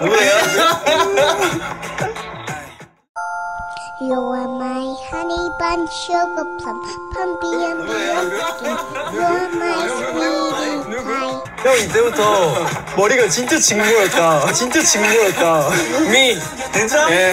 누구예요? You are my honey bun, sugar plum, pumpy and m b You are my sweetie pie. 형 이때부터 머리가 진짜 직모였다. 진짜 직모였다. 미 진짜? 예.